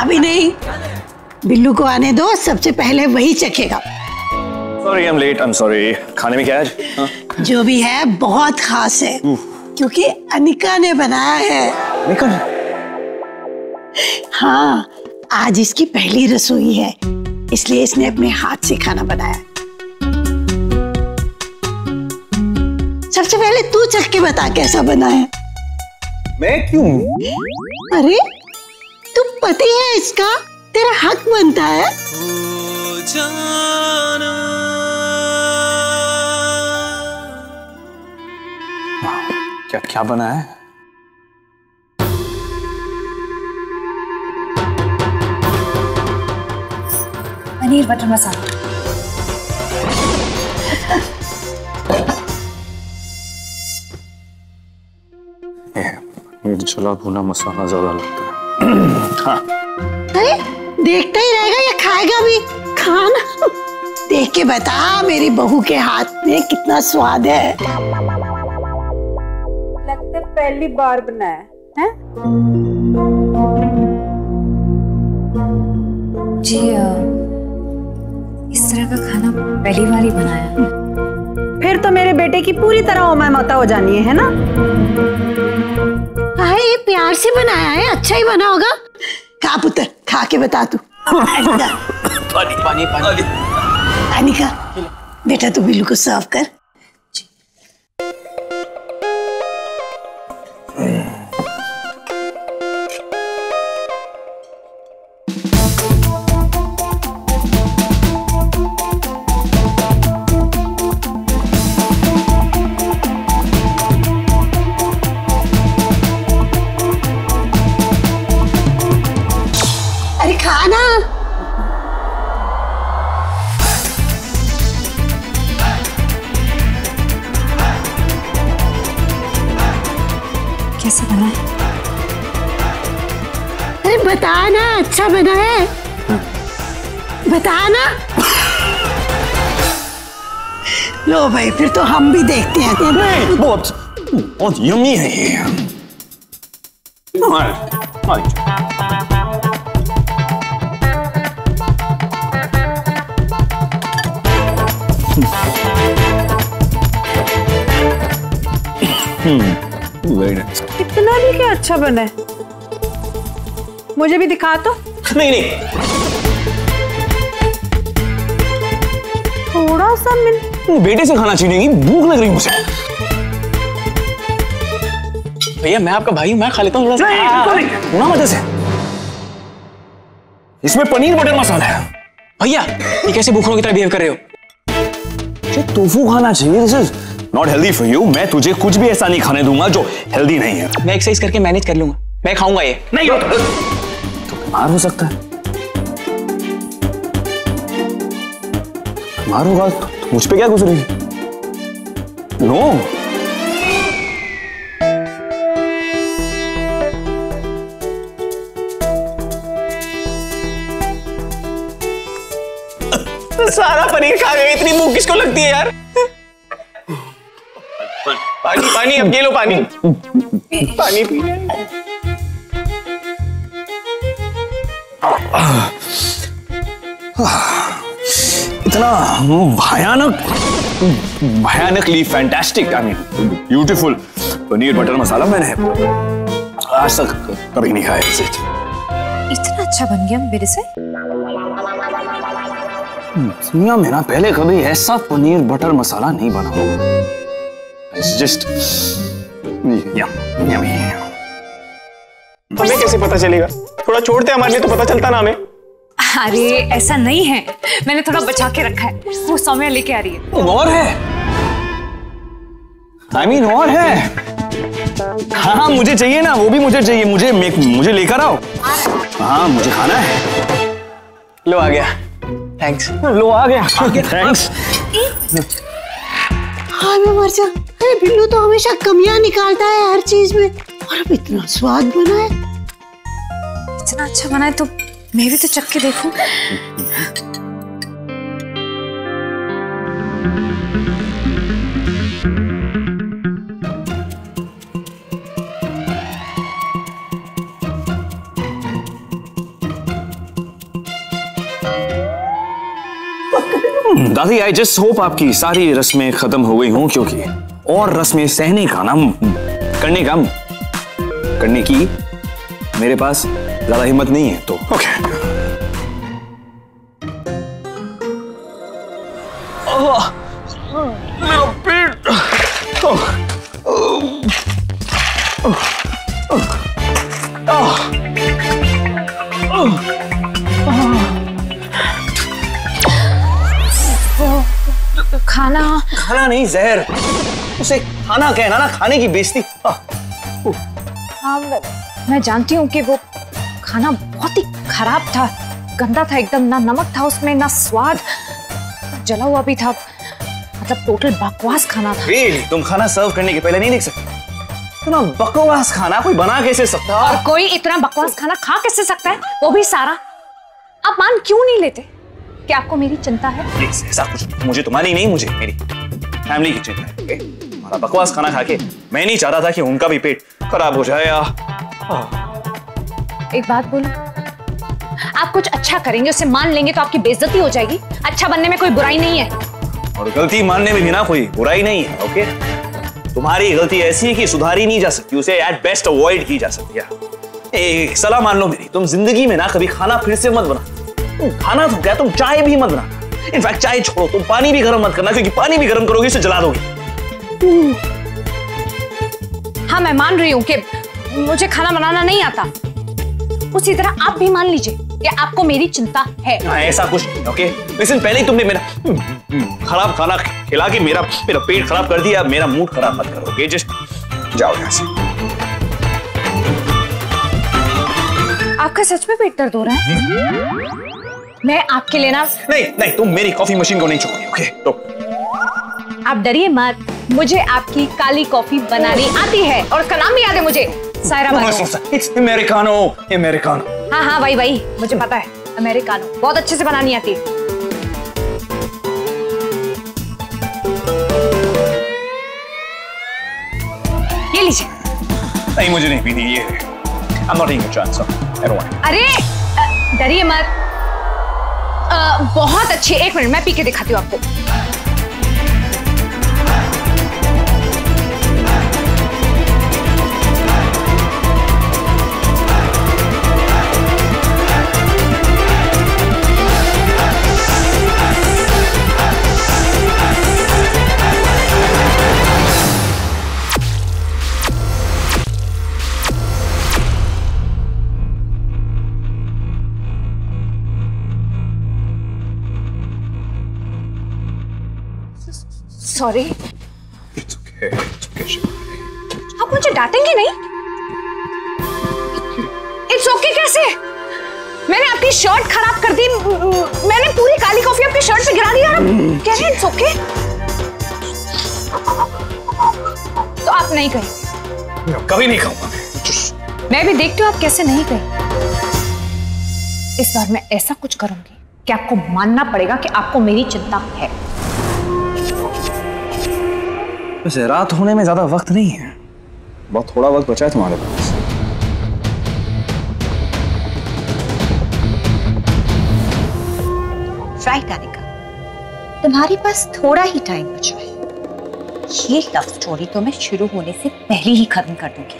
अभी नहीं। बिल्लू को आने दो सबसे पहले वही चखेगा। Sorry I am late I am sorry खाने में क्या है हाँ? जो भी है बहुत खास है। क्योंकि अनिका ने बनाया है। निकल हाँ आज इसकी पहली रसोई है। इसलिए इसने अपने हाथ से खाना बनाया। सबसे पहले तू चख के बता कैसा बना है। मैं क्यों? अरे तू पति है इसका? तेरा हक बनता है। क्या क्या बना है? पनीर बटर मसाला। ये चला भुना मसाला ज़्यादा लगता है अरे देखता ही रहेगा या खाएगा भी। खाना? देख के बता मेरी बहू के हाथ में कितना स्वाद है। लगता पहली बार बनाया है जी इस तरह का खाना पहली बार ही बनाया। फिर तो मेरे बेटे की पूरी तरह ओमा मोता हो जानी है, है ना? अरे ये प्यार से बनाया है अच्छा ही बना होगा। खा पुत्र खा के बता तू। अनिका पानी पानी पानी। अनिका बेटा तू बिल्लू को सर्व कर। कैसे बना है? अरे बता ना अच्छा बना है। बता ना लो भाई फिर तो हम भी देखते हैं। नहीं बहुत बहुत यमी है ये। नाइस इतना भी क्या अच्छा बना है? मुझे भी दिखा तो। नहीं नहीं। थोड़ा सा मिल बेटे से खाना छीनेगी भूख लग रही है मुझे। भैया मैं आपका भाई हूँ, मैं खा लेता हूँ थोड़ा सा। नहीं ना मदद से। इसमें पनीर बटर मसाला है। भैया ये कैसे भूखों की तरह बिहेव कर रहे हो? तुझे टोफू खाना चाहिए this is not healthy for you मैं तुझे कुछ भी ऐसा नहीं खाने दूँगा जो हेल्दी नहीं है। मैं एक्सरसाइज करके मैनेज कर लूँगा। मैं खाऊँगा ये। नहीं हो तो बीमार हो सकता है। बीमार होगा तो मुझ पे क्या गुजरेगी? नो सारा पनीर खा गए इतनी भूख किसको लगती है यार? पानी पानी अब ये लो पानी। पानी पी इतना भयानक भयानकली fantastic I mean beautiful paneer butter masala मैंने। आज तक कभी नहीं खाया ऐसे इतना अच्छा बन गया मेरे से। दुनिया में ना पहले कभी ऐसा पनीर बटर मसाला नहीं बना। इट्स जस्ट यम यमी हमें कैसे पता चलेगा? थोड़ा छोड़ते हमारे लिए तो पता चलता ना हमें। अरे ऐसा नहीं है। मैंने थोड़ा बचा के रखा है। वो सौम्या लेके आ रही है। और है? आई मीन और है। हाँ हाँ मुझे चाहिए ना वो भी मुझे चाहिए। मुझे मेक- मुझे लेकर आओ। हाँ मुझे खाना है। लो आ गया। थैंक्स लो आ गया। थैंक्स हाँ मैं मर जा अरे बिल्लू तो हमेशा कमियाँ निकालता है हर चीज़ में। और अब इतना स्वाद बना है। इतना अच्छा बना है तो मैं भी तो चख के दादी आई जस्ट होप आपकी सारी रस्में खत्म हो गई हूँ क्योंकि और रस्में सहने का ना करने का करने की मेरे पास ज़्यादा हिम्मत नहीं है तो। ओके मेरा पेट। खाना खाना नहीं जहर। उसे खाना कहना ना खाने की बेइज्जती। हाँ मैं, मैं जानती हूँ कि वो खाना बहुत ही खराब था। गंदा था एकदम ना नमक था उसमें ना स्वाद। जला हुआ भी था। मतलब टोटल बकवास खाना था। Really? तुम खाना सर्व करने के पहले नहीं देख सकते? इतना बकवास खाना कोई बना कैसे सकता? और कोई इतना बकवास खाना खा कैसे सकता है? वो भी सारा। आप मान क्यों नहीं लेते? क्या आपको मेरी चिंता है? प्लीज़ ऐसा कुछ मुझे तुम्हारी नहीं मुझे मेरी। फैमिली की चिंता है okay? हमारा बकवास खाना खा के मैं नहीं चाहता था कि उनका भी पेट खराब हो जाए या एक बात बोलूँ? आप कुछ अच्छा करेंगे उसे मान लेंगे तो आपकी बेइज्जती हो जाएगी। अच्छा बनने में कोई बुराई नहीं है। और गलती मानने में भी ना कोई बुराई नहीं है ओके तुम्हारी गलती ऐसी है कि सुधारी नहीं जा सकती उसे एट बेस्ट अवॉइड की जा सकती है। एक सलाह मान लो मेरी तुम ज़िंदगी में ना कभी खाना फिर से मत बना। खाना तो क्या तुम चाय भी मत बना। इनफैक्ट चाय छोड़ो तुम पानी भी गर्म मत करना क्योंकि पानी भी गर्म करोगे उसे जला दोगे। हाँ मैं मान रही हूँ कि मुझे खाना बनाना नहीं आता। उसी तरह आप भी मान लीजिए कि आपको मेरी चिंता है। हाँ, ऐसा कुछ नहीं ओके लेकिन पहले ही तुमने मेरा खराब खाना खिला के मेरा मेरा पेट खराब कर दिया मेरा मूड खराब मत करो ओके जस्ट जाओ यहाँ से। आपका सच में पेट दर्द हो रहा है? मैं आपके लिए ना नहीं नहीं तुम मेरी कॉफ़ी मशीन को नहीं छोड़ोगी ओके तो आप डरिए मत। मुझे आपकी काली कॉफ़ी बनानी आती है और उसका नाम भी याद है मुझे। सायरा इट्स अमेरिकानो अमेरिकानो हाँ हाँ भाई भाई मुझे पता है अमेरिकानो बहुत अच्छे से बनानी आती है। ये लीजिए। नहीं मुझे नहीं पीनी ये I'm not taking a chance. So I don't want it. अरे डरिए मत। बहुत अच्छे एक मिनट मैं पी के दिखाती हूँ आपको। Sorry It's okay. It's okay. Shiva. आप मुझे डांटेंगे नहीं इट्स ओके कैसे मैंने आपकी शर्ट खराब कर दी मैंने पूरी काली कॉफ़ी आपकी शर्ट पे गिरा दिया कह रहे इट्स ओके तो आप नहीं कहेंगे कभी नहीं मैं मैं भी देखती हूँ आप कैसे नहीं कहेंगे इस बार मैं ऐसा कुछ करूँगी कि आपको मानना पड़ेगा कि आपको मेरी चिंता है वैसे रात होने में ज़्यादा वक्त नहीं है। बहुत थोड़ा वक्त बचा है तुम्हारे पास। तुम्हारे पास थोड़ा ही टाइम बचा है। ये लव स्टोरी तो मैं शुरू होने से पहले ही खत्म कर दूँगी।